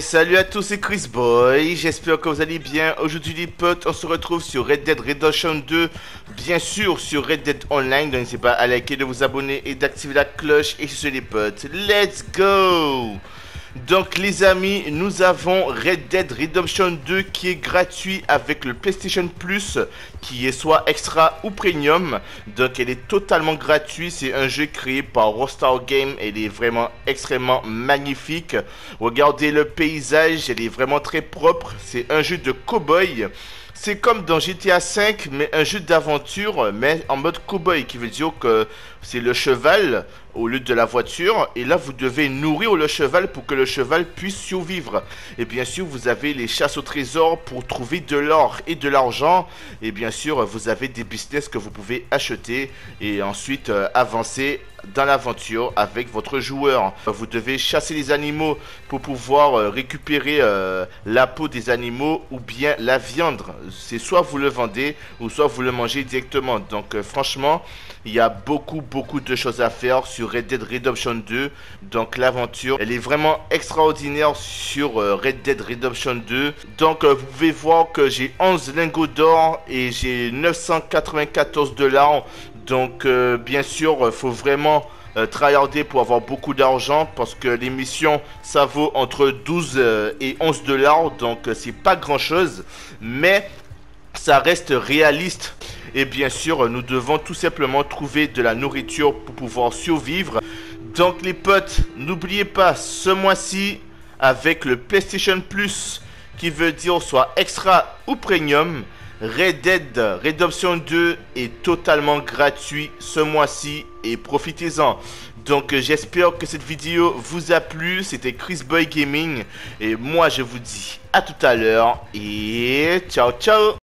salut à tous, c'est Chris Boy, j'espère que vous allez bien. Aujourd'hui les potes, on se retrouve sur Red Dead Redemption 2, bien sûr sur Red Dead Online, donc n'hésitez pas à liker, de vous abonner et d'activer la cloche. Et sur les potes, let's go donc les amis, nous avons Red Dead Redemption 2 qui est gratuit avec le PlayStation Plus qui est soit extra ou premium. Donc elle est totalement gratuite, c'est un jeu créé par Rockstar Game, elle est vraiment extrêmement magnifique. Regardez le paysage, elle est vraiment très propre, c'est un jeu de cowboy. C'est comme dans GTA V, mais un jeu d'aventure, mais en mode cowboy, qui veut dire que c'est le cheval au lieu de la voiture. Et là, vous devez nourrir le cheval pour que le cheval puisse survivre. Et bien sûr, vous avez les chasses au trésor pour trouver de l'or et de l'argent. Et bien sûr, vous avez des business que vous pouvez acheter et ensuite euh, avancer dans l'aventure avec votre joueur. Vous devez chasser les animaux pour pouvoir euh, récupérer euh, la peau des animaux ou bien la viande. C'est soit vous le vendez ou soit vous le mangez directement. Donc franchement, il y a beaucoup beaucoup de choses à faire sur Red Dead Redemption 2. Donc l'aventure, elle est vraiment extraordinaire sur euh, Red Dead Redemption 2. Donc euh, vous pouvez voir que j'ai 11 lingots d'or et j'ai 994 dollars. Donc euh, bien sûr, il faut vraiment tryharder pour avoir beaucoup d'argent parce que les missions ça vaut entre 12 et 11 dollars donc c'est pas grand chose mais ça reste réaliste et bien sûr, nous devons tout simplement trouver de la nourriture pour pouvoir survivre. Donc les potes, n'oubliez pas, ce mois-ci, avec le PlayStation Plus, qui veut dire soit extra ou premium, Red Dead Redemption 2 est totalement gratuit ce mois-ci et profitez-en. Donc j'espère que cette vidéo vous a plu. C'était Chris Boy Gaming et moi je vous dis à tout à l'heure et ciao ciao